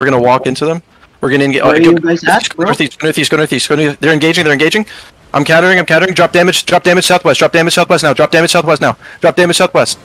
We're gonna walk into them. We're gonna engage. Where are you guys at, Go bro? northeast, go northeast, go northeast, go northeast. They're engaging, they're engaging. I'm countering, I'm countering. Drop damage, drop damage southwest, drop damage southwest now, drop damage southwest now, drop damage southwest.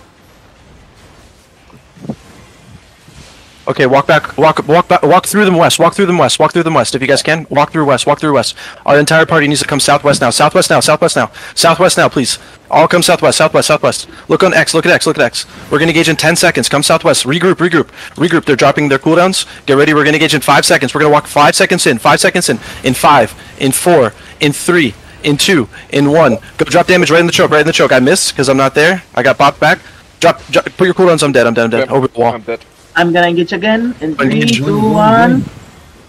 Okay, walk back, walk, walk back, walk through them west, walk through them west, walk through them west. If you guys can, walk through west, walk through west. Our entire party needs to come southwest now, southwest now, southwest now, southwest now, please. All come southwest, southwest, southwest. Look on X, look at X, look at X. We're gonna engage in 10 seconds. Come southwest, regroup, regroup, regroup. They're dropping their cooldowns. Get ready, we're gonna engage in 5 seconds. We're gonna walk 5 seconds in, 5 seconds in, in 5, in 4, in 3, in 2, in 1. Go drop damage right in the choke, right in the choke. I missed because I'm not there. I got popped back. Drop, drop, put your cooldowns, I'm dead, I'm dead, I'm dead. Over the wall. I'm dead. I'm gonna engage again in three, Engage. two, one.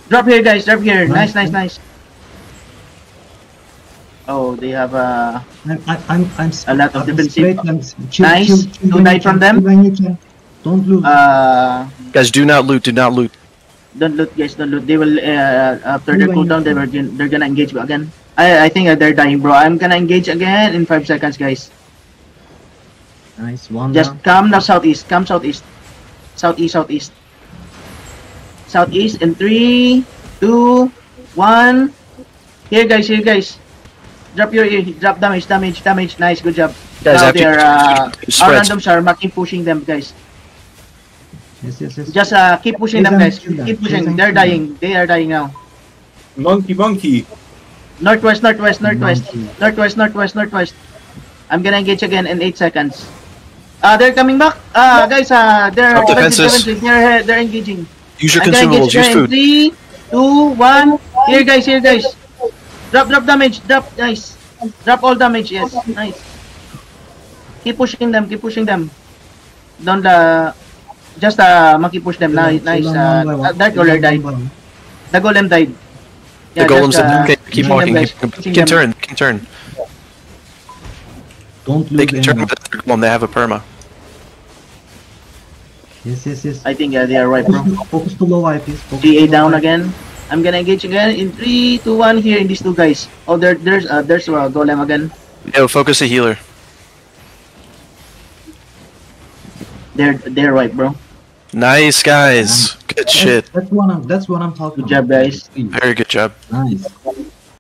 Drop here, guys. Drop here. Nice, nice, nice. Oh, they have uh I'm, I'm, I'm, I'm A lot of I'm defensive. straight, I'm s- chill, Nice. chill, chill Two when from them. chill when you can. Don't lose. uh. Guys, do not loot, do not loot. Don't loot, guys. Don't loot. They will uh after their cooldown, they were gon- they're gonna engage again. I I think uh, they're dying, bro. I'm gonna engage again in five seconds, guys. nice, one Just down. come now southeast. Come southeast. Southeast, southeast. Southeast in three, two, one. Here, guys. Here, guys. Drop your drop damage, damage, damage. Nice, good job. Guys, now they're uh, our spreads. randoms are marking pushing them, guys. Yes, yes, yes. Just uh keep pushing them, guys. Please don't kill them. Keep pushing. They're dying. They are dying now. Monkey, monkey. Northwest, northwest, northwest, Monkey. northwest, northwest, northwest. I'm gonna engage again in 8 seconds. Uh, they're coming back. Uh, guys, uh, they're Up defenses. 70, 70. They're, they're engaging. Use your I'm consumables, use food. 3, 2, 1. Here, guys, here, guys. Drop, drop damage. Drop, nice. Drop all damage, yes. Nice. Keep pushing them, keep pushing them. Don't, uh, just, uh, monkey push them. Nice, Chill nice. on Uh, one by one. that golem died. one by one. The golem died. The golems, just, uh, okay, keep pushing walking, them, keep, guys. Pushing can turn, can turn. Don't They can turn anymore. with their golem, they have a perma. Yes, yes, yes. I think uh, they are right, bro. Focus, focus to low IPs. GA down IP. again. I'm gonna engage again in 3, 2, 1 here in these two guys. Oh, there, there's uh, there's uh, Golem again. Yo, focus the healer. They're they're right, bro. Nice, guys. Good That's- shit. That's what I'm, that's what I'm talking Good job, about. guys. Very good job. Nice.